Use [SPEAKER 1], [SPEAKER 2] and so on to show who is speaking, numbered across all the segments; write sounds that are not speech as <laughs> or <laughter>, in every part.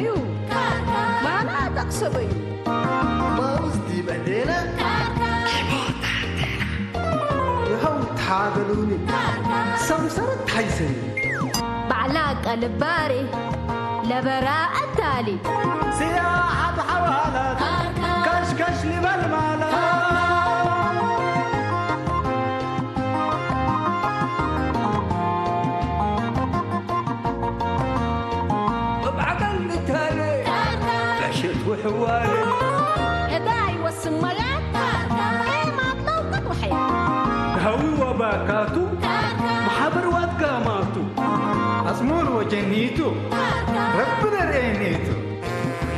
[SPEAKER 1] حبيو ما أنا تقصبي
[SPEAKER 2] ما وزدي بعدينا يهو تحاضلوني سمسرت حيسني
[SPEAKER 3] بعلاق الباري لبراء التالي.
[SPEAKER 2] سياحة بحوالات كشكش لي هوي وباكاتو محبر واتقاماتو أسمور وجنيتو ربنا رينيتو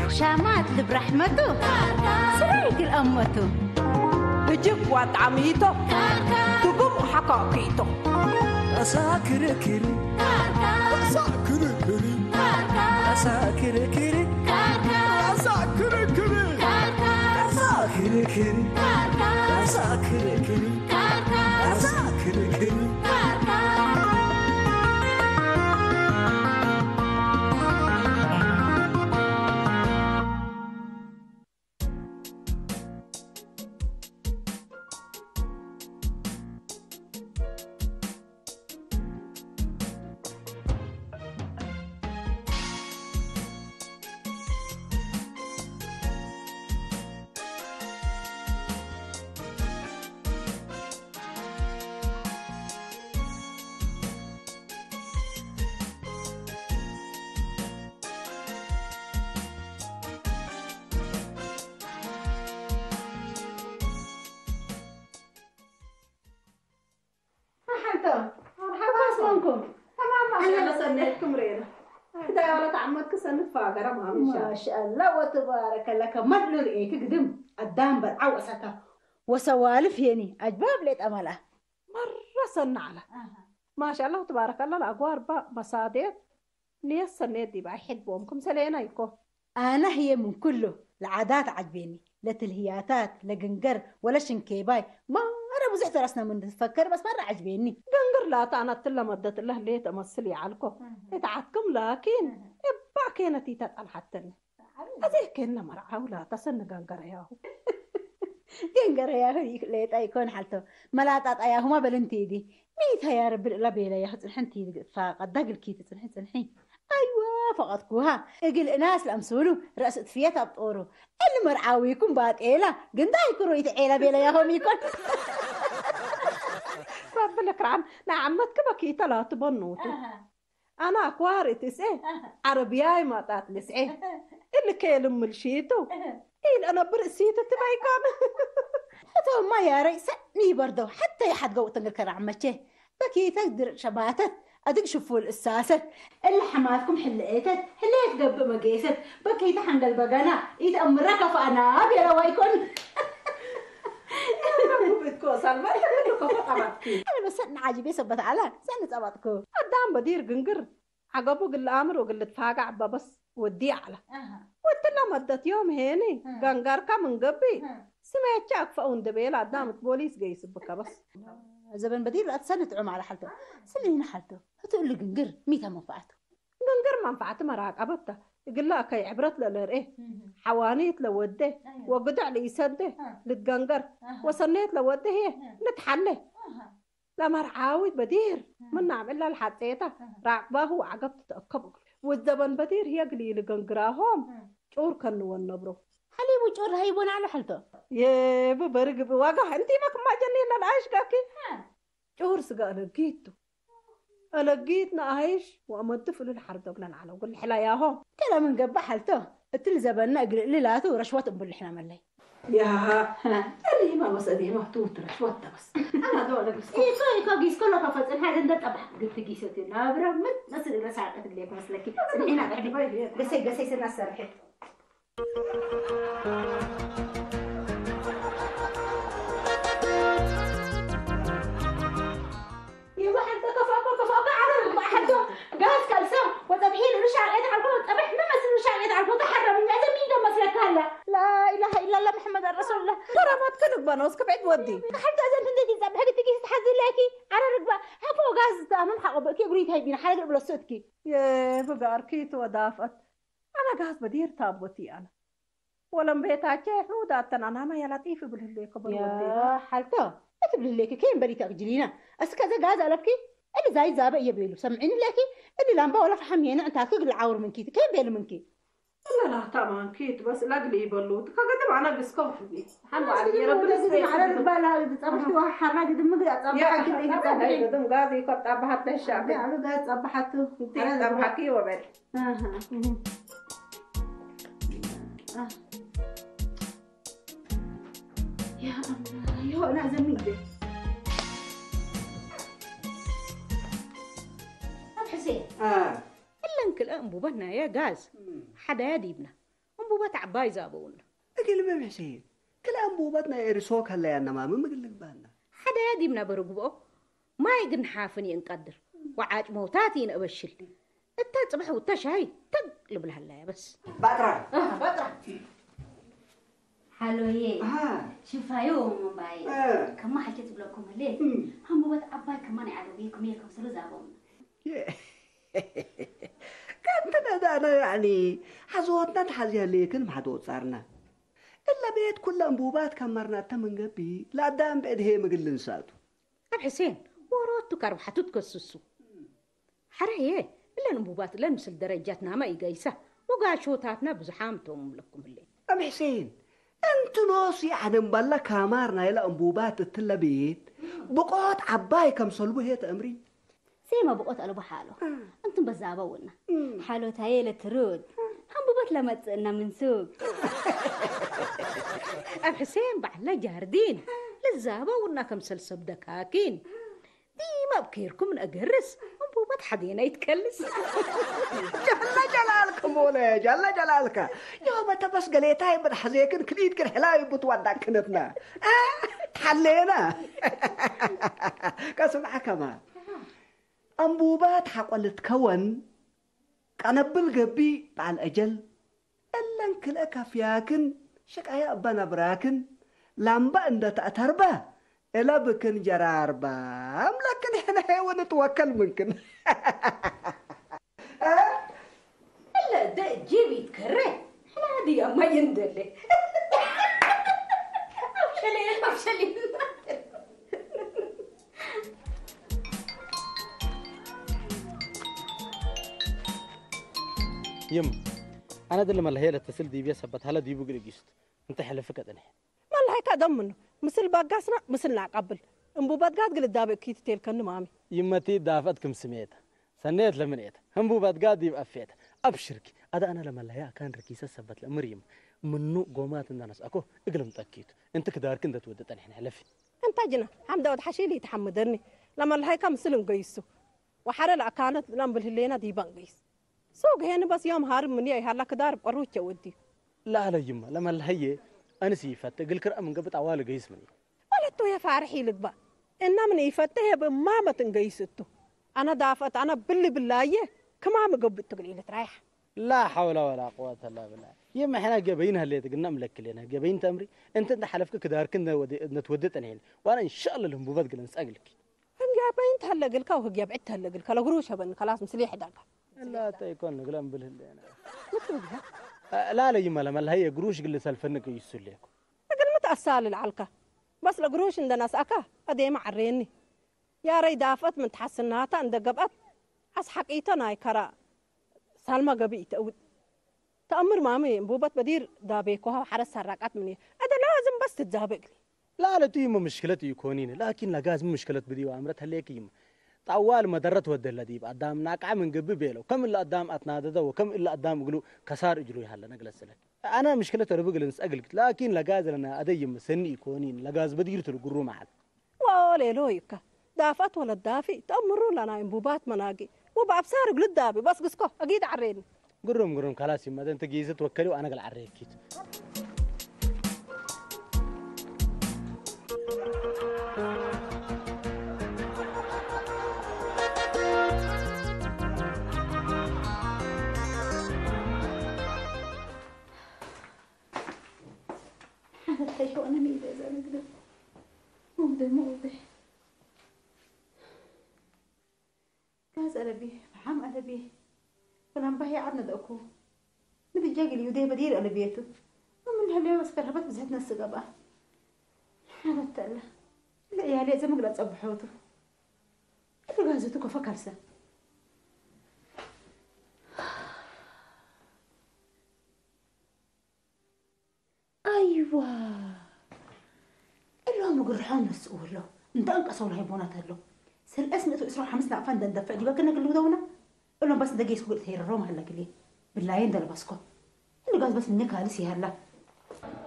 [SPEAKER 3] شامات برحمته سريك الأمته
[SPEAKER 1] بجيب وطعميته تقوم حقاقيته
[SPEAKER 2] أساكر كري أساكر كري أساكر كري أساكر كري أساكر كري أساكر كري أساكر
[SPEAKER 4] شاء الله وتبارك الله كمل رئيك قدم قدام بالعوسة وسوالف يني أجباب ليت أمله
[SPEAKER 1] مرة سنة على ما شاء الله تبارك الله الأقوار با مصادر ليه السنة دي بقى يحبوهم سلينا يكو.
[SPEAKER 4] أنا هي من كله العادات عجبيني. لا تلهياتات لا قنقر ولا شنكيباي. ما أنا بزحت رأسنا من تفكر بس مرة عجبيني.
[SPEAKER 1] قنقر لا تعنت الله مدت الله ليه تمثلي عليكم اتعدكم لكن إبا كانت تتقل حتى هذه كنا مرعى ولا تسن قنقر ياهو
[SPEAKER 4] قنقر يا هي ليت أيكون حالته ملاتات أياهما بلنتيدي. ميتها يا <laughs> رب لا بيلا يا حنتي فقد دق الكيت تنحي تنحي أيوة فقدكوها أجل الناس لأمسولو رأس فيتا بطورو اللي مرعاويكم بعد إيلا قندا يكونوا يتعيلا بيلا يا هم يكون.
[SPEAKER 1] ربنا كرام نعمتك بكيتا لا تبنوتو أنا أكواري تسعي عربياي ما تات لسعي اللي كيلم ملشيتو إيه أنا برسيتو تبعي كان.
[SPEAKER 4] حتى ما يا ري سني برضو. حتى يحد قوة تنقل عمتشه بكي تقدر شباتت أدق شوفوا الأساسة. اللي حماتكم حلقتت حليت قب مقيست. بكي تحن البقنا يتأمرك فأنا بيلا ويكون
[SPEAKER 1] بدكو سلمى. بدكو فقرتكي
[SPEAKER 4] أنا بس أنا عاجبي سبت على سنة أبطكو
[SPEAKER 1] قدام بدير قنقر. عقبو قل أمر وقل تفاقع بس ودي على. وتنا مدت يوم هيني. قنقر كمن قبي سمعت شاك فأون دبيل قدامك بوليس جايس بكا بس.
[SPEAKER 4] زبن بديل لا تسنة تعم على حالته سلينا حالته هتقول لي قنقر ميتها منفعته.
[SPEAKER 1] قنقر منفعت مراقبته يقول لك هي عبرت للرئه حوانيت لوده وقدع لي يسده لتقنقر وصنيت لوده هي. نتحله لما رعاود بدير. من نعمل لها الحطيته راقبه وعقب تتأكب والزبن بدير هي قليل قنقراهم. شعور كانوا والنبرو
[SPEAKER 4] حليب وجور هيبون على حالته
[SPEAKER 1] يا ببرق بواقع انتي ما كما جنين العيش كاكي شعور سقا أنا لقيته. لقيتنا عايش وامد في الحرب دوغلان على وقول حلا ياهو
[SPEAKER 4] كلام من قبل حالته التل زبنا قليلاته ورشوة بل إحنا ملي.
[SPEAKER 1] ياها اللي ما بس أدي ما توت رش وطة بس أنا دولة بس
[SPEAKER 4] إيه صوي كوجيس كله كفز الحاجة ده طبعا قلت جيسة تنا برا مت نص الناس عارفة اللي بس لكن هنا بس بس هي الناس سرحت قاس كلسم وتبحيل مش على الايد على الفوق طبيح ما مثل مش على الايد على الفوق حرم الناس كلا لا إله إلا الله محمد رسول الله. برامات
[SPEAKER 1] كنك بنوس كبعد ودي؟
[SPEAKER 4] حتى إذا أنت دي زب حاجة تجي تحزن لكي على ركبه هفو غاز امام حق كبريت هاي بين حاجة بلا صوتك
[SPEAKER 1] يا بقى أركيت ودافت. أنا غاز بدير تابوتي أنا. ولم بيتاك حودا تنانا ما يا لطيف بالله كبر ودي.
[SPEAKER 4] يا حالته اتبل لك كين بريت أجلينا؟ اسكذا غاز البكي اللي زاي زابة يبيلو سمعيني لكي اللي لامبا ولا فحمينا. أنت كل عور منك كين بيل منكي
[SPEAKER 1] لا لا طبعا كيت بس لاقلي بلوت كقدم أنا بسكوف بي حلو علي رب
[SPEAKER 4] على ركبه لا تصبحي واحد حراق دم مقرا
[SPEAKER 1] يا
[SPEAKER 4] تصبحك اللي
[SPEAKER 1] أخي
[SPEAKER 4] تصبحي
[SPEAKER 1] قدم قاضي كنت أبهت الشعب
[SPEAKER 4] على غاز تصبحته
[SPEAKER 1] أبهكي وبر
[SPEAKER 4] أها. آه. يا الله يا أنا زميل ده
[SPEAKER 3] أب حسين.
[SPEAKER 5] آه.
[SPEAKER 3] إلا انكل أنبوبتنا يا غاز حدا يديبنا أنبوبات عباي زابونا
[SPEAKER 5] أقل ما حسين كل أنبوبتنا إرسوك هلا أنا ما من مقلق بالنا
[SPEAKER 3] حدا يديبنا برقبه ما يقن حافني نقدر وعاج موتاتي نأبشل انت تصبح وتشاي تقلب لهلا بس.
[SPEAKER 5] بطرة
[SPEAKER 3] آه بطرة
[SPEAKER 6] حلوية
[SPEAKER 5] آه.
[SPEAKER 6] شوفها يوم باي.
[SPEAKER 5] آه.
[SPEAKER 6] كم ما حكيت لكم ليه
[SPEAKER 5] أمم.
[SPEAKER 6] هم بوت أباي كمان عدويكم يلكم سلو زابون <laughs>
[SPEAKER 5] أنا يعني حزوتنا تحزيها ليكن ما حدوت صارنا إلا بيت كل أنبوبات كمرنا تمن قبي لا دام بعد هي مقل نساتو
[SPEAKER 3] أب حسين وروتو كارب حتتكسسو حرهي إلا نبوبات لا نمسل درجاتنا ما يقيسة. وقاشوتاتنا بزحامتهم لكم الليل.
[SPEAKER 5] أم حسين أنت نوصي يعني مبلا كامارنا إلى أنبوبات التلا بيت بقوت عباي كم صلبه هي تأمري
[SPEAKER 6] زي ما بقوت قالوا بحاله أنتم بس زابونا حالو تايلة ترود. هم بوت لما تسألنا من سوق. <laughs>
[SPEAKER 3] أب حسين بعلا جاردين للزابة وإنكم سلسب دكاكين. ديما بكيركم من أقرس. حدينا يتكلس. <laughs>
[SPEAKER 5] جل جلالك مولاي جل جلالك. يوم أنت بس قليت هاي من حزيكن كليت كن حلاوي بتودع كنتنا. آه تحلينا. <laughs> كسمع كمان. أنبوبات حقول تكون قنبل قبي بعد الأجل إلا انكل أكافياكن شكايا أبانا براكن لامبا عند تأتربا إلا بكن جراربا لكن هنا هي ونتوكل ممكن
[SPEAKER 3] إلا ده جيبي يتكره حلا دي ما يندلي. <laughs> أفشلين أفشلين
[SPEAKER 7] يم. أنا ده لما هي اتصل دي بيا سبت هلا دي بقول جيست أنت حلفك أنا
[SPEAKER 1] ما هيك دمن. مثل باقاسنا مثل نعقبل انبوبات قاعد قلت دابك كيت تيل كن مامي.
[SPEAKER 7] يمتي دافتكم سميتها سنيت لمنيت. هم بوبات قاعد يبقى فيت أبشرك. هذا أنا لما هي كان ركيسة سبت لمريم منو قومات الناس أكو إقلم تأكيد. أنت كدار كنت تودت الحين حلفي.
[SPEAKER 1] أنت جنا. حمد ود حشيلي تحمدني لما الهيك مثل نقيسو وحرل كانت لام بالهلينا دي بنقيس سوق هنا بس يوم هارب مني هلا كدار بقروتش ودي.
[SPEAKER 7] لا لا يما لما هي أنا سيفت قل كرأ من قبط عوال قيس مني.
[SPEAKER 1] ولدتو يا فارحي لك بقى. إنا من بما ما تنقيستو أنا دافت أنا باللي بالله كما مقبت تقولي رايح
[SPEAKER 7] لا حول ولا قوة إلا بالله. يما إحنا جايبينها اللي قلنا ملكلينها جايبين تمري أنت أنت حلفك كدار كنا نتودت الحين وأنا إن شاء الله الانبوبات قلنا نسألك.
[SPEAKER 1] هم جايبين تهلا قلكا وهو جايبت تهلا قلكا لو قروش بن خلاص مسليح دقا
[SPEAKER 7] لا تيكون نقلم بالهلين لا لا يما لما هي قروش قل سالفنك يسليكم
[SPEAKER 1] أقل متأسال العلقة. بس لقروش عند ناس أكا. أدي عريني. يا ري دافت من تحسناتها عند قبت أس حقيقة ناي كرا. سالما قبي تأود تأمر مامي بوبت بدير دابيكوها حرس سرقات مني. هذا لازم بس تتزابق
[SPEAKER 7] لا لا تيما مشكلتي يكونين لكن لاقاز مو مشكلة بدي وامرتها ليك يما طوال ما درت ود الذي قدام ناقع من قبي بيلو. كم اللي قدام اتنادد وكم اللي قدام يقولوا كسار إجرو هلا نقلس لك أنا مشكلة أنا بقول نسألك لكن لاقاز لنا ادي مسني يكونين لاقاز بدير تلقرو معك
[SPEAKER 1] وولي لويكا دافت ولا الدافي. تأمروا لنا إنبوبات مناقي. وبأبصار قلت دابي بس قسكو. أكيد عريني.
[SPEAKER 7] قرم قرم. خلاص يما. أنت جيزة توكلي وأنا قل عريكيت.
[SPEAKER 6] هذا الحيوان أنا ميزة إذا نقدر
[SPEAKER 4] وده كاز أنا بيه فحام أنا بيه فلان بهي عدنا دأكو نبي جاقل يوديه بدير أنا بيته ومن هاليوم أسكر هبت بزهتنا السقابة أنا التالة العيالي زي ما قلت أبحوته اللي غازتك فكرسة أيوة اللي هم قرحون السؤول له انت انقصوا له هيبونات له سل اسمه اسرع حمس لا فان دندفع دي بكنا قلو دونا. اللهم بس دقي سوق الثير الروم هلا قلي بالله يندل بسكو. اللي قاز بس منك هالسي هلا.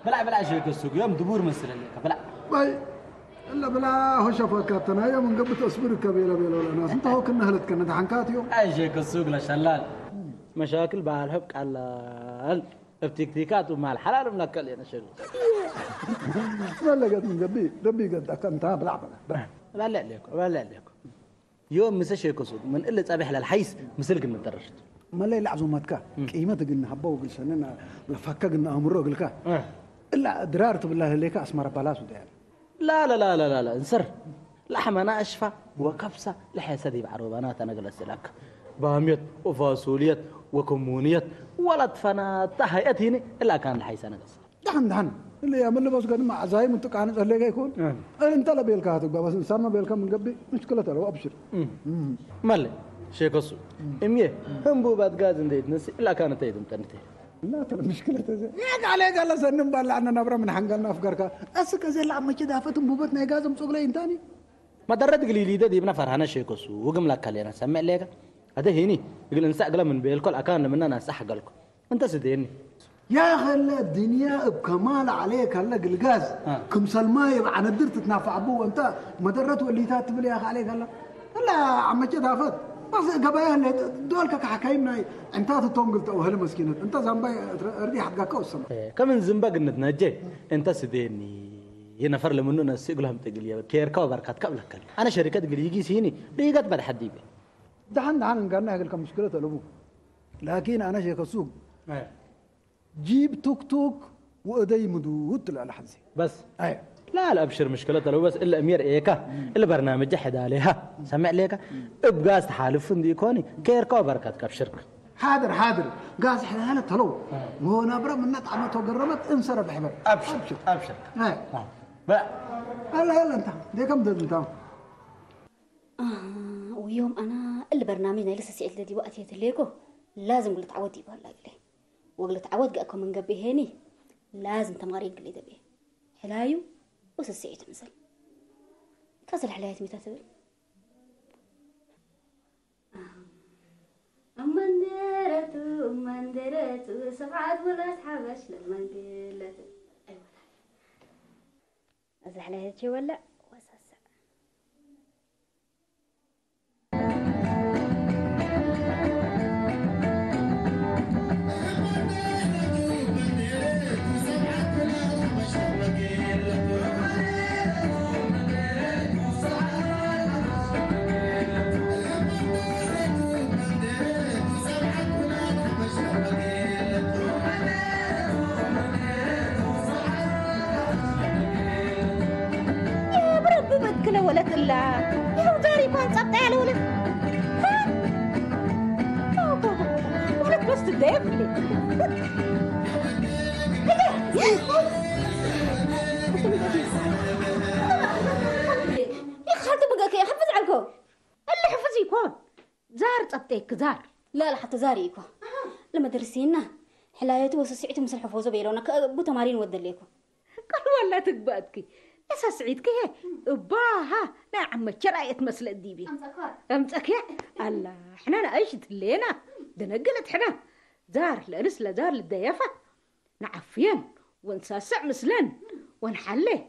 [SPEAKER 7] بلع بلع شيك السوق. يوم دبور مثل لك. بلع
[SPEAKER 8] باي. إلا بلا هو شافك كابتن. يوم من قبل تصبر كبيره بيلا ولا ناس. أنت؟ هو كنا هلت كنا حنكات يوم.
[SPEAKER 7] اي شيك السوق لشلال. مشاكل بالهب على افتكتيكات ومع الحلال منكل أنا شغل
[SPEAKER 8] ما لقيت من قبل ربي قد انت بلا بلا
[SPEAKER 7] لا لا عليكم لا لا عليكم يوم مسا شيك السوق من اللي صبيح للحيس مسلك المدرج
[SPEAKER 8] ما لي لعزومتك قيمة قلنا حبا وقل سننا لفكك قلنا امره قلك الا درارت بالله ليك اسمر بلاس ودير
[SPEAKER 7] لا لا لا لا لا لا انسر لحم أنا اشفى وكبسه لحسدي بعروبانات أنا جلست لك باميت وفاصوليت وكمونيت ولا تفنا تهيئت هنا إلا كان الحيس أنا قصر
[SPEAKER 8] دحن دحن اللي يعمل بس قد مع زايم انت كان لك يكون. انت لا بيلك هاتك بس انسان ما بيلك من قبل. مشكلة لو ابشر
[SPEAKER 7] مالي؟ شيك السوق إمية هم بوبات غاز انديت نسي إلا كانت ايدم تنتهي.
[SPEAKER 8] لا ترى مشكلة زي يا عليك الله سنن بالله عنا نبرة من حنقلنا افكارك أسك زي اللي عم كده فتم بوبتنا يقازم سوق لين تاني.
[SPEAKER 7] ما درت قليلي ده دي بنفر هنا شيك السوق وقم لك علينا سمع لك هذا هني يقول انسى قلا من بيلكل أكان من أنا صح قالكم أنت سديني.
[SPEAKER 8] يا هلا الدنيا بكمال عليك هلا الغاز كم سلماي عن الدرت تنافع ابوه أنت. ما درت وليتات تبلي يا أخي عليك هلا هلا عم كده فت بس قبايا اللي دولك حكايمنا أنت تتونقل تو هلا مسكينة. أنت زنباي ردي حقك وسم
[SPEAKER 7] كم زنبق نتنجي. أنت سديني. ينفر لمنو ناس يقولهم تقلي كيركا وبركات قبلك أنا شركة قلي يجي سيني. ريقت بعد حدي بي
[SPEAKER 8] دحن دحن قالنا هيك مشكلة الابو لكن أنا شيخ السوق جيب توك توك وادي مدود طلع لحزي
[SPEAKER 7] بس.
[SPEAKER 8] أيوه
[SPEAKER 7] لا لا ابشر مشكلته لو بس الا امير ايكا البرنامج حد عليها سمع ليك ابقاس تحالف دي كوني كيركا وبركات كبشرك
[SPEAKER 8] حاضر حاضر. قاس إحنا هلا تلو وهو نبرة من نطعمت وقربت انصرف حبر
[SPEAKER 7] ابشر ابشر.
[SPEAKER 8] هاي
[SPEAKER 7] بقى
[SPEAKER 8] هلا هلا انت دي كم دد انت
[SPEAKER 6] آه. ويوم أنا البرنامج لسه سئلت دي وقت يتليكو. لازم قلت عودي بهلا قلي وقلت عود قاكم من قبي هيني لازم تمارين قلي دبي حلايو وسسيت مثل. كاس الحلايات متى تبل. أمندرتو أمندرتو سبعة ولا حبش لما قلت أيوة. حلايات شي ولا؟
[SPEAKER 3] زار صبتك زار
[SPEAKER 6] لا لا حتى زاريكو لما درسينا حلايته وسسعته مثل حفوظه بيلونا. بو تمارين ودليكو
[SPEAKER 3] قال ولا تقبادك اسا سعيد كي باها. نعم شرايت مسل الديبي أمسك يا. الله إحنا عشت لينا ده نقلت إحنا. زار لأنس لزار للضيافة. نعفين ونساسع مسلن. ونحله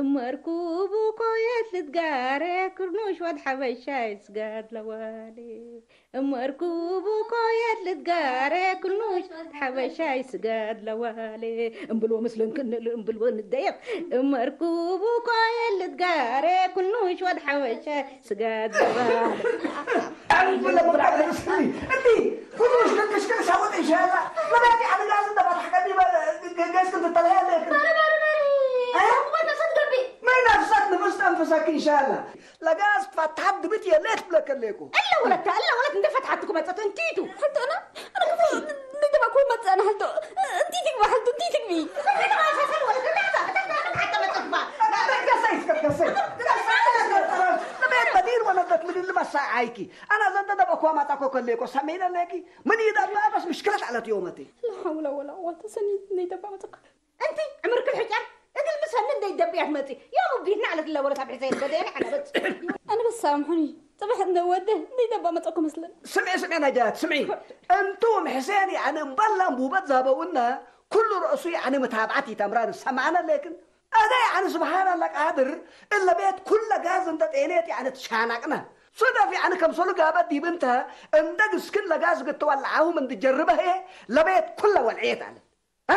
[SPEAKER 3] مركوب وكويت لتقاري كرنوش ود حبشاي سقاد لوالي. مركوب وكويت لتقاري كرنوش حبشاي سقاد لوالي. امبلو مسلن كن امبلو نديف مركوب وكويت لتقاري كرنوش ود حبشاي سقاد لوالي.
[SPEAKER 5] ولا مرة تسمي انتي فوز كنت كش كش هاخد اشارة ما بقى في حد لازم بضحك دي ما جايز كنت طالعها لكن
[SPEAKER 6] باري باري باري
[SPEAKER 5] أه؟
[SPEAKER 6] وأنا صدق قلبي
[SPEAKER 5] ما ينافسك نفس أنفسك إن شاء الله لقاس فتحد بيتي ليت بلك الليكو
[SPEAKER 3] الا ولدت الا ولدت انت فتحتكم مصت انتيتو
[SPEAKER 6] حتى أنا أنا كفو انت ما كل ما أنا حتى انت تكبر حتى انت تكبي
[SPEAKER 5] كسيت كسيت لبيت بدير ولا دت من اللي بس عايكي أنا زند دبا كوا ما تاكو كليكو سمينا لكي من إذا ما بس مشكلة على يومتي
[SPEAKER 6] لا حول ولا قوة سني تبع متك
[SPEAKER 3] انت عمرك الحجر أقل مسهل يدبيك متي. يوم بدينا على الا ولد تبع زين بدينا إحنا بس.
[SPEAKER 6] أنا بس سامحوني. طبعا نوده انت تبع متك مثلا.
[SPEAKER 5] سمعي سمعي نجات سمعي. أنتم حسين يعني مبلا مبوبات زابونا كل رأسي يعني متابعتي تمران. سمعنا لكن أنا يعني سبحان الله قادر. إلا بيت كل جاز أنت تينيت يعني تشانقنا. صدف يعني كم صلو قابت دي بنتها. أنت قسكن لجاز قد تولعه من تجربها هي. لبيت كله والعيت على ها؟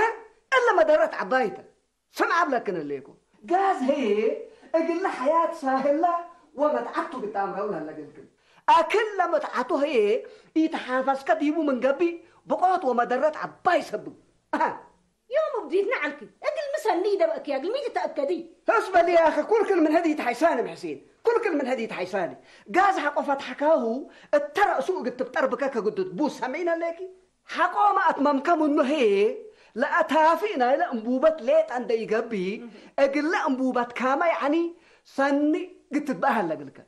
[SPEAKER 5] إلا ما درت عبايته سمع لكن الليكو. جاز هي أقل حياة ساهلة ومتعته قدام رولها لقلكن أكل متعته هي يتحافظ كديبو من قبي بقوت ومدرت عباي سبب أها.
[SPEAKER 3] يوم بدينا عليك أقل مسهل يدبك يا أقل مين تتاكدي
[SPEAKER 5] اسمع لي يا أخي كل كل من هذه تحيساني محسين كل كل من هذه تحيساني. قاز حقو فتحكاه الترى سوق التبتر قد تبوس سمعينا لكي حقو ما اتممك منه هي لا اتافينا لا انبوبات ليت عند يقبي. أقل لا انبوبات كاما يعني سني تتباهل لك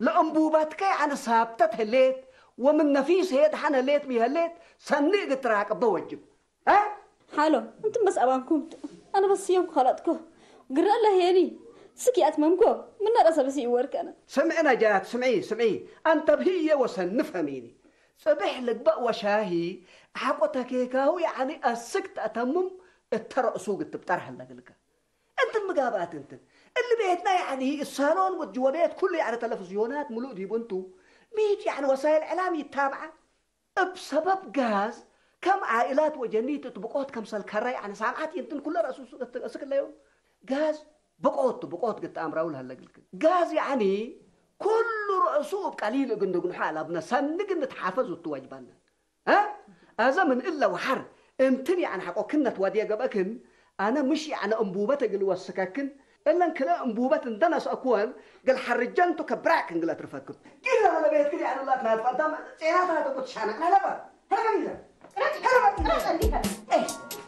[SPEAKER 5] لا انبوبات كي عن سابتت هليت ومن نفيس هيد حنا ليت مي هليت سني قد تراقب بوجب. ها؟
[SPEAKER 6] حالو أنتم بس ابانكم أنا بس يوم خلطكو. قرأ الله يعني سكي اتممكو من رأسه بس يورك أنا.
[SPEAKER 5] سمعنا جات. سمعي سمعي. أنت بهي وسن نفهميني. صبح لك بقى وشاهي حقوتك هيكاهو يعني السكت أتمم الترى سوق التبترها لك أنت المقابات أنت. اللي بيتنا يعني الصالون والجوابات كله يعني تلفزيونات ملوء دي بنتو. ميت يعني وسائل إعلام يتابعة. بسبب غاز كم عائلات وجنيت تبقوت كم سلكرة يعني سامعات يمكن كل رأسه سكر اليوم غاز بقوت بقوت قد أمر هلا قلت غاز يعني كل رأسه قليل قند قن حالة ابن سنق نتحافظ وتواجبنا. ها؟ هذا من إلا وحر. انتني عن حقو كنا توادي قبكن أنا مش يعني أنبوبة قل وسكاكن إلا كلا أنبوبة دنس أكوان. قال حرجان تكبراكن قلت رفاكم كلا ولا بيت كلي عن الله تنات فدام سيناتها تقول شانك. لا لا هلا قليلا إيه؟
[SPEAKER 9] سلمى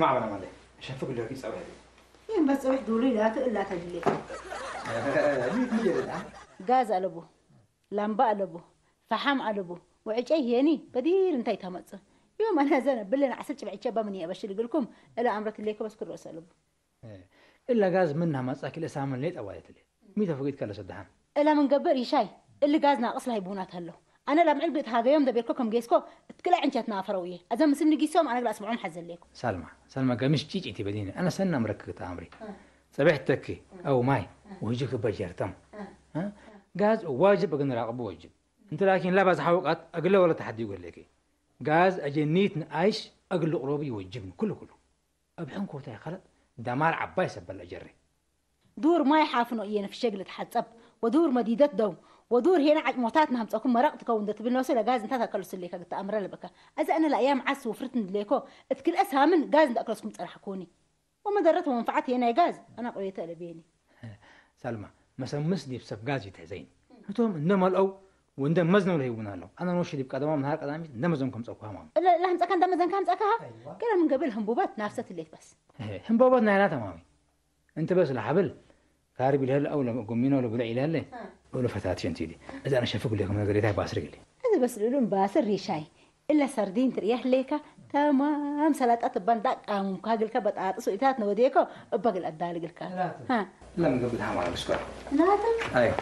[SPEAKER 9] اجتماع بنا مالي. عشان فوق اللي هكيس أوي
[SPEAKER 4] ين بس روح دولي لا تقلا تجلي. <laughs>
[SPEAKER 9] ميت مجرد
[SPEAKER 4] غاز ألبو لامبا ألبو فحم ألبو وعجي هيني بدير انتي تمتص يوم أنا زين بلنا عسلت بعد شباب مني أبشر لكم إلى أمرك الليك بس كل رأس ألبو.
[SPEAKER 9] إلا غاز منها مساك إلا سامن ليت أوالت لي ميتا فوقيت كلا سدحان
[SPEAKER 4] إلا من قبر يشاي اللي غازنا أصلا يبونات هلو. أنا لما علبت هذا يوم دبيركم جيسكو. تكلا عنشتنا فروية إذا مسني جيسوم أنا قلا أسمعون حزن لكم
[SPEAKER 9] سلمى سلمى قامش جيجي أنت بديني أنا سنة مركك أمري. صبيح تكي أو ماي ويجيك بجر تم ها؟ غاز واجب أقول نراقب واجب. أنت لكن لا بس حوقات أقول ولا تحدي يقول لك. غاز أجنيت نعيش أقول له قروبي يوجبني كله كله. أبحن كوتاي خلط دمار عباي سبل أجري
[SPEAKER 4] دور ما يحافنوا إيانا في شغلة حتسب ودور مديدة دوم. ودور هنا عج موتاتنا هم تكون مرقت كون دت بالنوس لا جاز انت تأكل سليك قلت أمر لبك اذا أنا الأيام عس وفرتن ليكو أتكل أسها من جاز اكلكم تصرحكوني وما درت ومنفعتي هنا جاز. أنا قريت لبيني <laughs>
[SPEAKER 9] سلمى مثلا مسدي بسب غاز يتهزين. هتوم إنما الأو وإندم مزنو له يبونا له أنا نوشي دي بقدام من هار قدامي نمزم كم سأقوها مام
[SPEAKER 4] لا لا هم كان دم زين كان سكها كلا من قبل هم بوبات نفسة الليك بس. <laughs>
[SPEAKER 9] هم بابا نايلا تمامي أنت بس لحبل. كارب الهل أو لما قمينا ولا بلا إلهي ولا فتاة شنتيدي. إذا أنا شايفك لكم أنا قريتها بأسرق لي.
[SPEAKER 4] هذا بس لون بأسر ريشاي. إلا سردين تريح ليكا تمام. سلات اتبان دق ام كاغل كبت اطس ايتات نوديكو بقل ادالق الكا ها.
[SPEAKER 9] لا من قبل حمار بسكر
[SPEAKER 4] لا تم
[SPEAKER 9] أي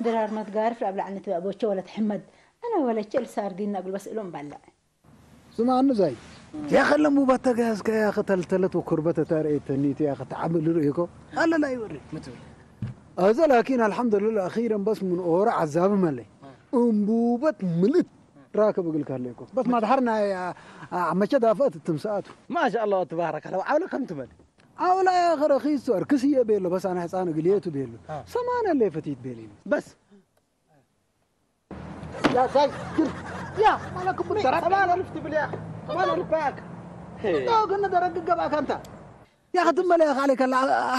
[SPEAKER 4] درار ما تقارف. لا بلعني تبقى بوچه ولا تحمد. أنا ولا تشل سردين أقول بس لهم بلا
[SPEAKER 8] سمعنا زي يا أخي لما باتجاسك يا أخي تلتلت تار تارئي تنيت يا أخي تعمل رؤيكو الا لا يوري هذا لكن الحمد لله أخيرا بس من أورا عذاب ملي. آه. أمبوبة ملت. راكب أقول لك بس ما دحرنا يا عمشة دافات التمساته
[SPEAKER 7] ما شاء الله تبارك الله. عاولا كم تمل
[SPEAKER 8] عاولا يا أخي رخيص. اركسيه بيلو. بس أنا حسان قليته بيلو. آه. سمعنا اللي فتيت بيلي.
[SPEAKER 7] بس.
[SPEAKER 8] يا سيد. يا مالكم بالتراب أنا
[SPEAKER 7] لفت باليا وأنا رفاك
[SPEAKER 8] داو إيه. كنا درق قباك أنت. يا أخي تم لا عليك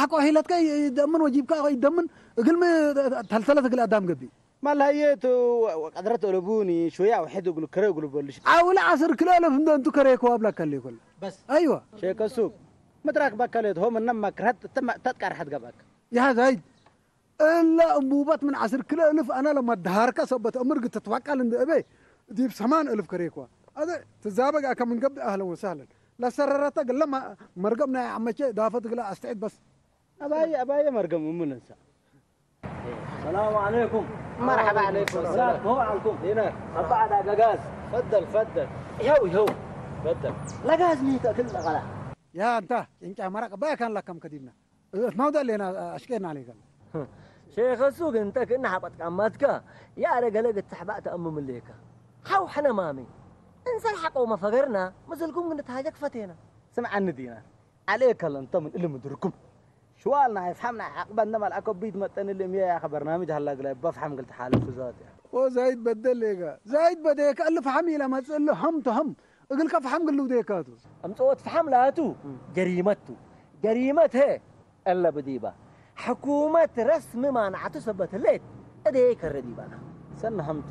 [SPEAKER 8] حقو حيلتك يدمن وجيبك يدمن. قل ما تلتلتك الادام قبي.
[SPEAKER 7] ما لهيت وقدرت ألبوني شوية وحيد أقول كري أقول بولش
[SPEAKER 8] أول عصر كل ألف من أنتو كري كواب لك اللي كل
[SPEAKER 7] بس.
[SPEAKER 8] أيوة.
[SPEAKER 7] شيء كسوق ما تراك بك ليت هم النما كرهت تم تذكر حد قبك
[SPEAKER 8] يا هذا هيد إلا أبوبات من عصر كل لف أنا لما دهارك صبت أمرك تتوقع لند أبي ديب سمان ألف كري كواب هذا تزابق كم من قبل أهلا وسهلا. لا سررت قال لما مرقمنا يا عمتي دافت قال أستعد بس.
[SPEAKER 7] اباي أباي مرقم من انسى السلام عليكم. مرحبا عليكم. السلام. هو عليكم هنا. بعد قاقاز فدل فدل يهو يهو. فدل لقاز ميتا كل غلا.
[SPEAKER 8] يا أنت انت مرق باي كان لك كم كدينا موضوع اللي أنا أشكينا عليك
[SPEAKER 2] شيخ السوق أنت كنا حبط قامتك يا رجل تحبأت أم مليكا. حو حنا مامي. انسى الحق وما فقرنا مزلكم قلت هاجك فتينا
[SPEAKER 7] سمع عن دينا. عليك الله انت من اللي مدركم. شوالنا يفهمنا عقبنا ما الأكو بيت متن اللي ميا اخ برنامج. هلا قلت بفهم قلت حالي في ذاتي
[SPEAKER 8] وزايد بدل ليك. زايد بديك. الف حمي لما تسأل هم تهم أقول كف حم قلو ديكاتو
[SPEAKER 2] أمصوت فحم لاتو جريمتو. جريمته ألا بديبة. حكومة رسم ما نعتو سبت الليت أديك الرديبانا
[SPEAKER 7] سن هم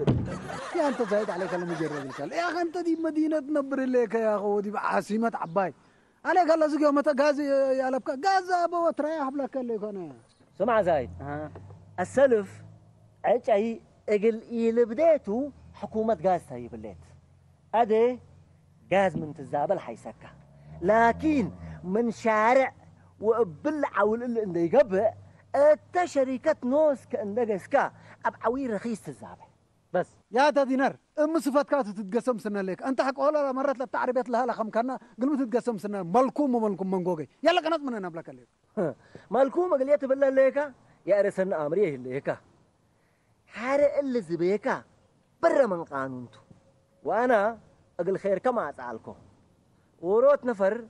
[SPEAKER 8] يا أنت زايد عليك لما جرب الكل يا أخي أنت دي مدينة تنبر لك يا اخو دي عاصمة عباي. عليك الله زقيو متى غاز يا لبك. غاز أبو تريح بلك اللي كنا
[SPEAKER 2] سمع زايد. السلف عجعي إقل إيل بديتو حكومة غاز تايب الليت. أدي غاز من تزابل حيسكا لكن من شارع وبلع واللي اللي يقبع انت شركة نوس كأندقسكا أبعوي رخيص تزابل
[SPEAKER 7] بس.
[SPEAKER 8] يا تا دينار. أم صفات كاتو تتقسم سنة لك أنت حق ولا مرت للتعريبات لها لخم كنا. قلت تتقسم سنة. ملكوم وملكوم من جوجي يلا قنات من أنا بلك اللي
[SPEAKER 2] مالكم قليت بالله ليكا. يا رسن أمريه ليكا. حارق اللي زبيكا. برا من قانونتو وأنا أقل خير كما أسألكم. وروت نفر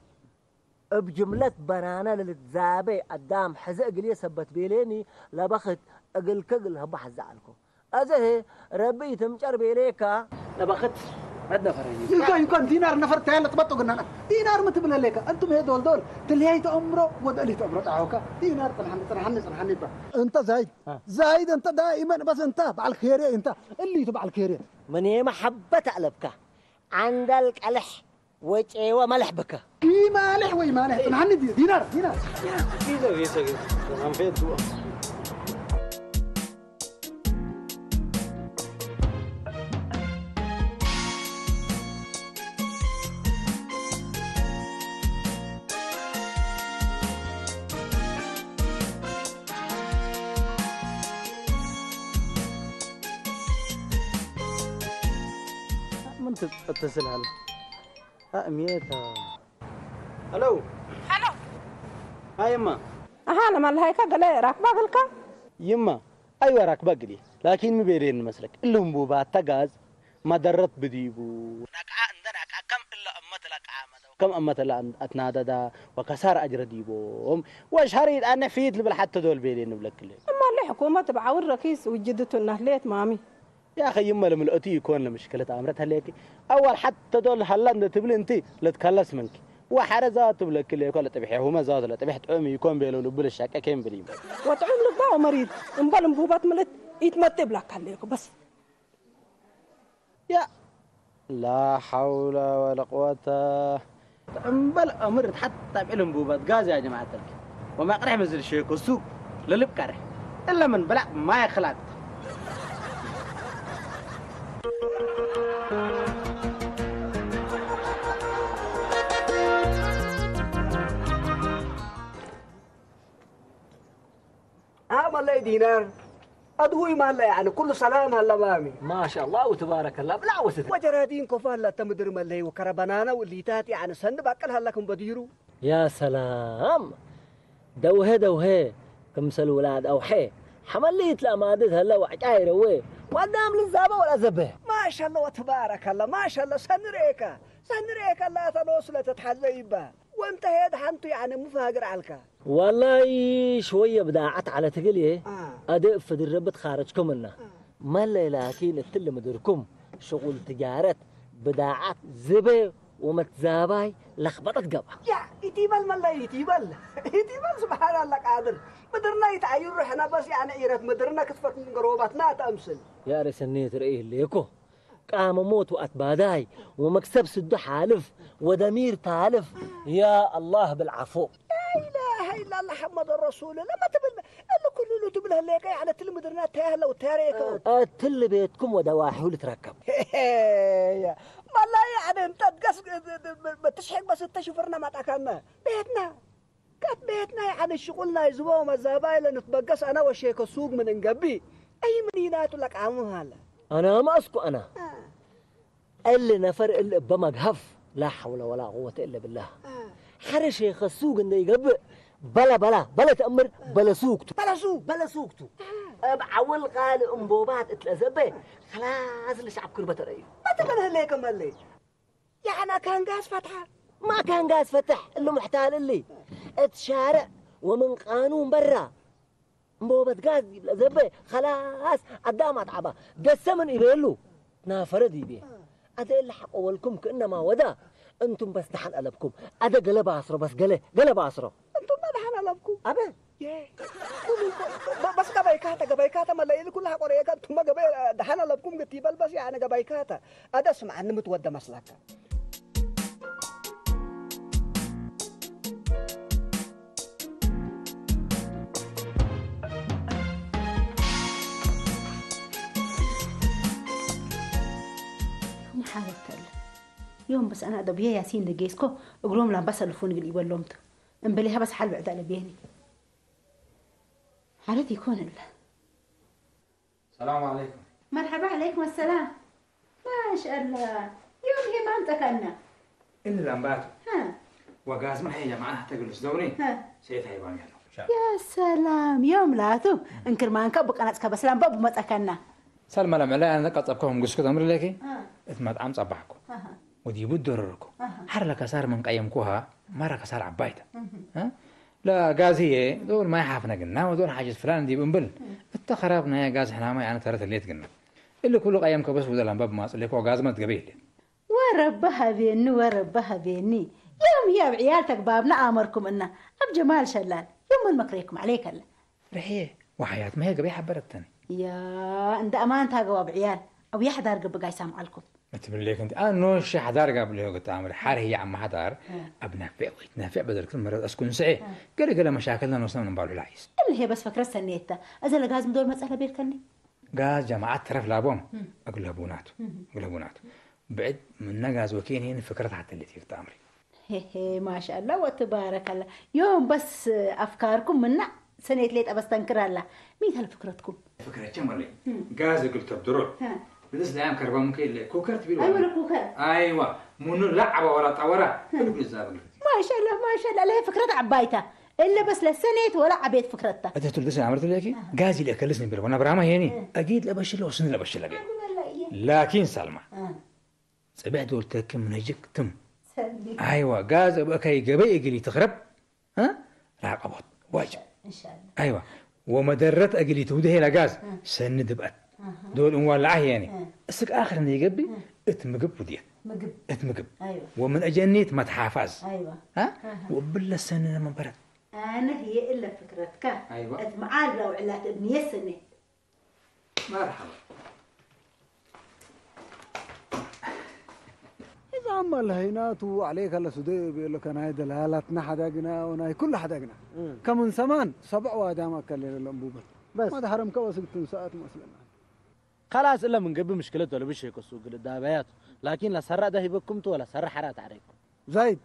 [SPEAKER 2] بجملة بنانا للتزابي قدام حزق قلية سبت بيليني لبخت أقل كقل هبا حزعلكم أزه ربي تمشر بيليكا لبخت. مد نفرين
[SPEAKER 8] يمكن يمكن دينار نفر تهلا تبطوا قلنا. دينار ما تبلا لك أنتم هي دول دول. تلهي تأمره ودلي تأمره تعوكا دينار طرحني طرحني طرحني بقى. أنت زايد. زايد أنت دائما. بس أنت بعد الخير أنت. اللي تبع الخير
[SPEAKER 2] من محبة ألبك عندك ألح. وجه ملح بك
[SPEAKER 8] في مالح وي مالح دي- دينار دينار.
[SPEAKER 7] دوا من تتصل هلا ها ميتا ألو
[SPEAKER 1] ألو
[SPEAKER 7] هاي يما
[SPEAKER 1] ها لما الهيكا قال راكبه قلك
[SPEAKER 7] يما أيوه راكبه قلي لكن مبيرين مسلك اللهم بوبات تغاز مدرت بديبو نقع عندنا كم الا امت لقع كم امت لا اتناددا وكسار اجر ديبوم واش هريد أنا فيد لبل حتى دول بيرين بلك لي
[SPEAKER 1] اما اللي حكومه بعور رخيص وجدته النهليت مامي
[SPEAKER 7] يا أخي يما لما الاتي يكون لمشكله أمرتها ليك أول حتى دول هلا انت تبلي أنت لتكلس منك. وحرزات بلك لي كل تبحي هما زاد لا تبحت عمي يكون بيلو لبل الشاكه كين بليم.
[SPEAKER 1] وتعم لك بقى مريض. انبال انبوبات ملت يتمتب لك عليك بس.
[SPEAKER 7] يا لا حول ولا قوة. بل أمرت حتى بعلم بوبات غاز يا جماعة وما قرح مزل شيك السوق للب كره إلا من بلع ما يخلق
[SPEAKER 5] لي دينار. أدوي ما هلا يعني كل سلام هلا مامي
[SPEAKER 2] ما شاء الله وتبارك الله. بلا وسط
[SPEAKER 5] وجرادين كفال لا تمدر ملي وكربنانا واللي تاتي يعني سند باكل هلا كم بديرو.
[SPEAKER 2] يا سلام. دوهه دوهه كمسل ولاد أو حي حمليت الأمادة هلا وعجاير وي. وقدام للزابة ولا زبه
[SPEAKER 5] ما شاء الله وتبارك الله ما شاء الله. سنريكا سنري كلا تلوس لا تتحزي با وانت هيد حنتو يعني مفاجر عليك.
[SPEAKER 2] والله شوية بداعت على تقلي.
[SPEAKER 5] آه.
[SPEAKER 2] أدق في الربط خارجكم لنا ما لكن التل مدركم. شغل تجارة بداعات زبي ومتزاباي لخبطت قبع.
[SPEAKER 5] يا يتيبل ملا يتيبل. <laughs> يتيبل سبحان الله قادر. مدرنا يتعير إحنا بس يعني عيرت مدرنا كتفت من قروباتنا تمثل
[SPEAKER 2] يا رسنيت رئيه ليكو. قام موت وأتباداي ومكسب سد حالف. ودمير تالف. يا الله بالعفو.
[SPEAKER 5] إلا الله محمد رسول الله ما تبل الا كل اللي تبله ليك يعني تل مدرنا تهلا وتاريك.
[SPEAKER 2] التل بيتكم ودواحي تركب. <laughs>
[SPEAKER 5] والله يعني انت تقص بتشحق بس انت شوفرنا ما تأكلنا. بيتنا. كانت بيتنا يعني شغلنا يزبو ما الزبايل نتبقص أنا والشيخ السوق من انقبي. أي منينات لك عمو هلا؟
[SPEAKER 2] أنا ما أسكو أنا. اللي نفر اللي بمقهف لا حول ولا قوة إلا بالله. حر شيخ السوق إنه يقبل بلا بلا بلا تأمر بلا سوقته
[SPEAKER 5] بلا سوق
[SPEAKER 2] بلا سوقته بعول قال أنبوبات اتلزبه خلاص الشعب كربة رأيه
[SPEAKER 5] ما تبله ليك ملي يعني كان قاس فتحه
[SPEAKER 2] ما كان قاس فتح اللي محتال اللي. اتشارع ومن قانون برا. مبوبة قاس زبي خلاص قدام أتعبا قسمن إبيلو نافرد يبيه أدا اللي حق أولكم كإنما ودا. أنتم بس نحن قلبكم. أدا قلب عصره بس قلب قلب عصره. أبا.
[SPEAKER 5] ياه. بس قبايكاتا قبايكاتا ما الليل كلها قرية ثم قباي دحنا لبكم قتيبل بس يعني قبايكاتا هذا اسمع انه متودى مسلك
[SPEAKER 4] حاولت يوم بس أنا أدبيا ياسين دقيسكو أقولهم لهم بس ألفون قل يقول لهم انبليها بس حال بعد على بيني حالتي يكون الله
[SPEAKER 9] السلام عليكم.
[SPEAKER 4] مرحبا عليكم السلام. ما شاء الله. يوم هي ما أنت كنا
[SPEAKER 9] إلا الأنبات
[SPEAKER 4] ها.
[SPEAKER 9] وقاز ما هي جماعة؟ تقول سدوني
[SPEAKER 4] ها.
[SPEAKER 9] سيد هيبان يلا
[SPEAKER 4] يا سلام. يوم لاتو انكر ما انكبك أنا أتكبس لام باب ما تكنا
[SPEAKER 9] سلمى لما لا أنا قطبكم قسكت أمر لكي
[SPEAKER 4] ها.
[SPEAKER 9] إثمات عم صباحكم. ودي بدرركم حر لك صار من قيمكوها مرة صار عبايته ها؟ لا غاز هي دول ما يحافنا قلنا ودول حاجة فلان دي بنبل. انت خرابنا يا غاز إحنا ما يعني ترى اللي قلنا. اللي كله قيمك بس وده الانباب ما اللي هو غاز ما تقبيل.
[SPEAKER 4] وربها بيني وربها بيني. يوم يا بعيالتك بابنا آمركم إنه أب جمال شلال يوم المكريكم عليك الله.
[SPEAKER 9] رحية وحياة ما هي قبي حبرتني
[SPEAKER 4] يا عند أمانتها قواب عيال أو يحضر قبل قاي سامعلكم
[SPEAKER 9] ليك أنت. أنا نوش حدار قبل هو قلت عمري. حار هي عم حدار ابنافع ويتنافع بدل كل مرة أسكن سعي. قال قال مشاكلنا نوصلنا من بعض العيس.
[SPEAKER 4] اللي هي بس فكرة سنيتها؟ أزل لازم دول مسألة بيركني
[SPEAKER 9] قال جماعة ترف لابوم. أقول له أبوناتو. أقول له أبوناتو. بعد من نقاز وكين هنا فكرة حتى اللي تيجي عمري
[SPEAKER 4] هي هي ما شاء الله وتبارك الله. يوم بس أفكاركم منا سنة ليت أبس تنكرها الله. مين هالفكرتكم؟
[SPEAKER 9] فكرة كم ولا قاز قلت بدرو لا يمكن ربما ممكن اللي كوكرت بيلو
[SPEAKER 4] أيوة الكوكر
[SPEAKER 9] أيوه. منو؟ لعبه ولا طورة
[SPEAKER 4] ما شاء الله ما شاء الله. لا هي فكرة عبايتها. إلا بس لسنة ولا عبيت فكرتها.
[SPEAKER 9] أنت تلبسني عمرت لك قازي اللي أكلسني بيلو وأنا براما هيني. أكيد لا بشر له وسن لا بشر لك لكن سلمى.
[SPEAKER 4] آه.
[SPEAKER 9] سبعت قلت لك من هجك تم. أيوه قاز ابقى كي قبي اقلي تخرب ها؟ راقبت. واجب.
[SPEAKER 4] إن شاء الله.
[SPEAKER 9] أيوه. ومدرت أقلي تودي إلى قاز سند بقت دول مولعه يعني. اسك آخر انه يقبي اتمقب وديت.
[SPEAKER 4] مقب.
[SPEAKER 9] اتمقب
[SPEAKER 4] أيوة.
[SPEAKER 9] ومن اجنيت ما تحافظ.
[SPEAKER 4] أيوة.
[SPEAKER 9] ها؟ وبلا السنة لما برد.
[SPEAKER 4] أنا هي إلا فكرتك.
[SPEAKER 9] أيوة.
[SPEAKER 4] معال لو علات ابني السنة
[SPEAKER 9] مرحبا.
[SPEAKER 8] إذا عم الهينات وعليك الله سدي بيقول لك أنا هاي دلالتنا حداقنا وناي كل حداقنا. كمن زمان سبع وادام أكلنا الأنبوبة
[SPEAKER 2] بس.
[SPEAKER 8] ما ده حرم كواسك تنساءات مثلا
[SPEAKER 7] خلاص إلا من قبل مشكلته ولا بشيك السوق الدابيات لكن لا سرع ده يبكمت ولا سرع حرات عليكم.
[SPEAKER 8] زايد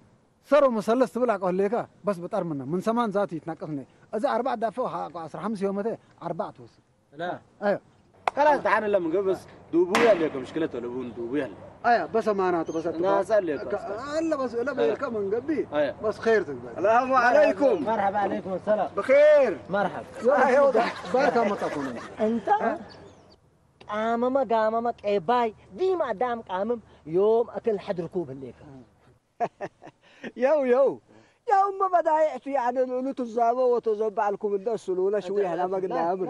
[SPEAKER 8] صاروا مثلث تبلع قهليكا بس بطر منا من زمان ذاتي يتناقصني إذا أربعة دافعوا حق عصر خمس يوم أربعة توصل.
[SPEAKER 7] لا.
[SPEAKER 8] أيوة.
[SPEAKER 7] خلاص تعال إلا من قبل دوبويا لكم مشكلته ولا بون دوبويا
[SPEAKER 8] أيوة بس أمانات بس
[SPEAKER 7] ناس اللي
[SPEAKER 8] إلا بس إلا بيلك من قبي
[SPEAKER 7] أيوة.
[SPEAKER 8] بس خير تقبل.
[SPEAKER 5] السلام عليكم.
[SPEAKER 2] مرحبا عليكم السلام.
[SPEAKER 5] بخير.
[SPEAKER 2] مرحبا.
[SPEAKER 8] بارك ما تكونوا
[SPEAKER 2] أنت؟ قامما قامما قيباي ديما دام قامم يوم أكل حد ركوب هليك <laughs>
[SPEAKER 5] يو يو يا أم بدايعت يعني لولو تزابا وتزبع لكم الدسلونا شوي إحنا ما قلنا أمر.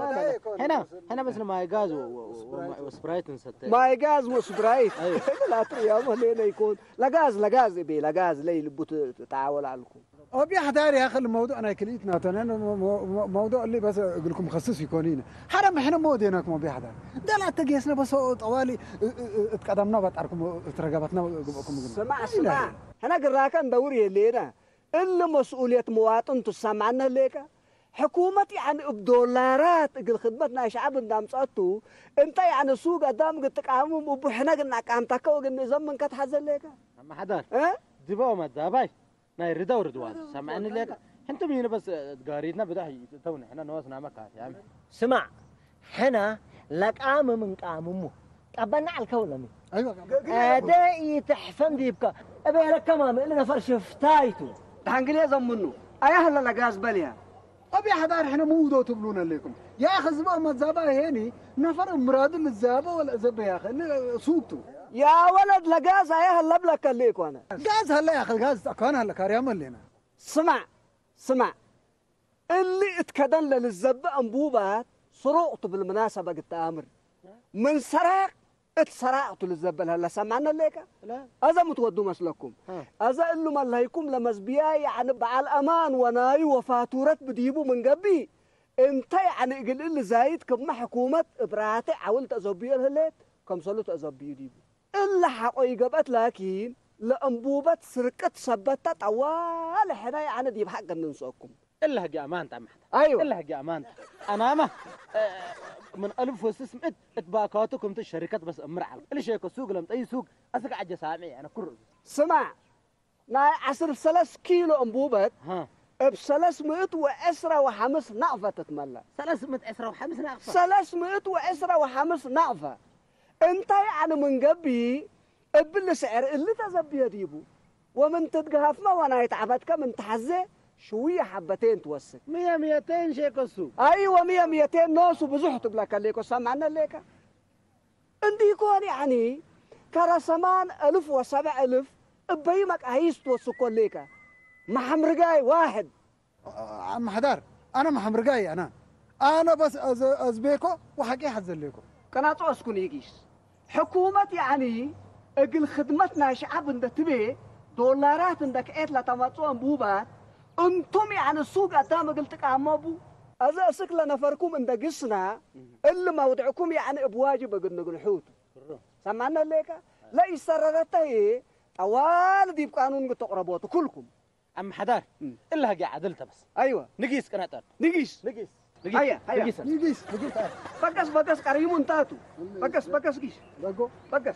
[SPEAKER 7] هنا هنا بس <laughs> ماي غاز وسبرايت نسيت.
[SPEAKER 5] ماي غاز وسبرايت <laughs> لا تريام هنا يكون. لا غاز لا غاز بي لا غاز لي لبو تتعاول عليكم
[SPEAKER 8] وبي حداري يا أخي الموضوع. أنا كليتنا أنا مو- مو- موضوع اللي بس أقول لكم مخصص يكون هنا حرام إحنا مو دينك مو بيحدار ده لا تقيسنا بس طوالي اتقدمنا بطاركم ترقبتنا
[SPEAKER 5] سمع سمع. هنا قراك ندوري لينا. إلا مسؤولية مواطن تسمعنا ليك. حكومة يعني بدولارات. قل خدمتنا شعب دامصاتو أنت يعني سوق قدام قد تقامم وبحنا قلنا قامتك وقلنا زمن كتحزن ليك.
[SPEAKER 7] أما حدار
[SPEAKER 5] ها
[SPEAKER 7] دبا ما داباي. ناي ردا وردواد سامعني لك انت مين بس قاريتنا بدا تونا إحنا نوسنا مكا يا عم
[SPEAKER 2] سمع. حنا لقام من قاممو قبلنا على الكولمي
[SPEAKER 8] أيوه.
[SPEAKER 2] أدائي تحفن ديبكا أبي لك كمان. اللي نفر شفتايتو.
[SPEAKER 5] تحنقلي زمنو أيها لا غاز باليا
[SPEAKER 8] أبي حدار إحنا مو دو تبلون لكم يا أخي زبا ما زابا هيني. نفر مراد الزابا ولا زبا يا أخي. سوقتو.
[SPEAKER 5] يا ولد لا غاز أيها لبلك ليك وأنا.
[SPEAKER 8] غاز هلا يا أخي غاز كان هلا كاريا ملينا
[SPEAKER 5] سمع سمع. اللي اتكدن للزب انبوبات سرقت بالمناسبة قلت آمر. من سراق اتسرقت للزب هلا سمعنا ليك
[SPEAKER 7] لا.
[SPEAKER 5] أذا متودوا مسلكم
[SPEAKER 7] ها.
[SPEAKER 5] أذا اللي ملهيكم لمزبيا يعني بعل أمان وناي وفاتورات بديبوا من قبي. إنت يعني قل اللي زايد كم حكومة ابراتي حاولت أزبية الهليت. كم صلوا تازبيه ديبوا الا حقوي قبت لكن لانبوبة سرقت سبتت طوال حنا يعني ديب حق ننسوكم
[SPEAKER 7] إلا هجي أمان عم حدا
[SPEAKER 5] أيوه.
[SPEAKER 7] إلا هجي أمان. أنا ما آه، من ألف وستس مئة إتباكاتكم الشركات بس أمر على اللي شيكو سوق لم اي سوق اسق عجة سامعي أنا كر
[SPEAKER 5] سمع. ناي عصر ثلاث كيلو انبوبة
[SPEAKER 7] ها.
[SPEAKER 5] بثلاث مئة وعشرة وخمس نعفة تتملى
[SPEAKER 7] 315 ناقصة
[SPEAKER 5] ثلاث مئة وعشرة وخمس نعفة انت يعني من قبي بالسعر اللي تزبي ديبو ومن تتقهف ما وأنا يتعبتك من تحزي شوية حبتين توسك.
[SPEAKER 7] 100 200 شيكو سوق
[SPEAKER 5] أيوه مية ميتين ناس وبزحت بلاك ليكو سمعنا ليك عندي يكون يعني كرسمان ألف وسبع ألف بيمك عايز توسكو ليك. محمرقاي واحد.
[SPEAKER 8] عم حدار أنا محمرقاي أنا. أنا بس أز أزبيكو وحقي حزن لكم
[SPEAKER 5] كنا توسكو يجيش حكومة يعني أقل خدمتنا شعب عند تبي دولارات عندك إيت لا تماتو انبوبات أنتم يعني السوق قدام قلت بو اذا أسك نفركم عند قسنا اللي موضعكم يعني بواجب أقل نقول حوت. سمعنا ليك لا يسررته طوال دي بقانون تقربوتو كلكم.
[SPEAKER 7] عم حدار. إلا هجي عدلت بس.
[SPEAKER 5] أيوه.
[SPEAKER 7] نقيس قناطر
[SPEAKER 5] نقيس.
[SPEAKER 7] نقيس.
[SPEAKER 5] Lagi. Ayah,
[SPEAKER 7] ayah.
[SPEAKER 8] Lagi,
[SPEAKER 5] Bagas, bagas. Karimun tatu. Bagas, bagas. Lagi.
[SPEAKER 8] bago,
[SPEAKER 5] bagas.